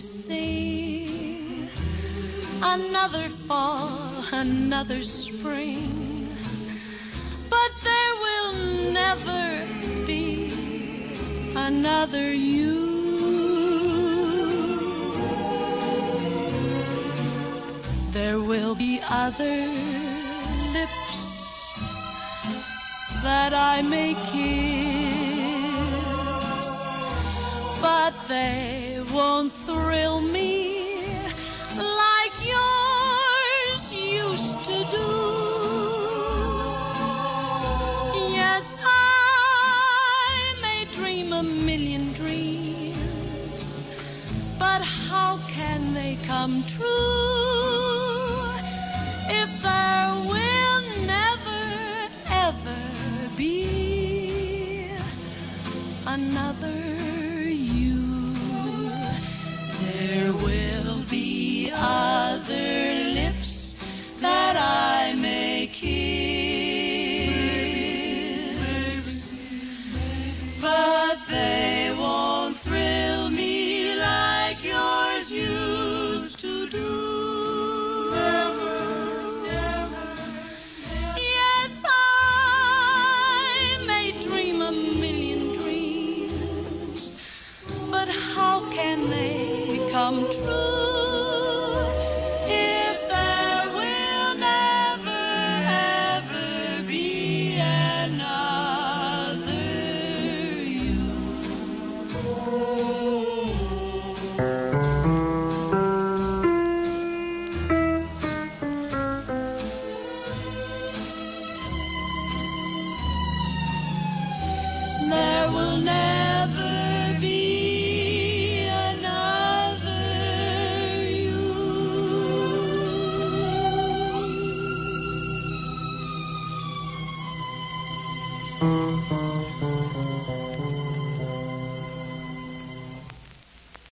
sing, another fall, another spring. But there will never be another you. There will be other lips that I may kiss, but they won't thrill me like yours used to do. Yes, I may dream a million dreams, but how can they come true if there will never, ever be another come true. If there will never ever be another you. There will never